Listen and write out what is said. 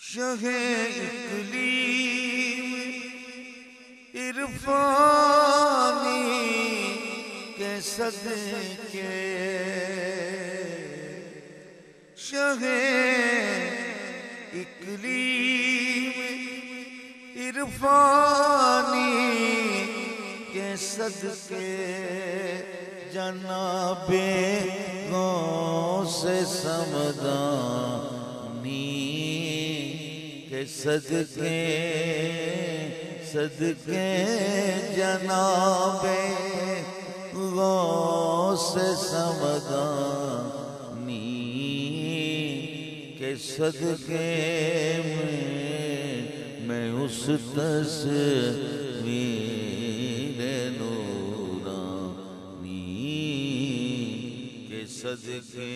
شہ اقلیم عرفانی کے صدقے۔ شہ اقلیم عرفانی کے صدقے۔ جناب غوث سمدانی کے صدقے صدقے جناب غوث سمدانی کے صدقے میں میں اس تصویر نورانی کے صدقے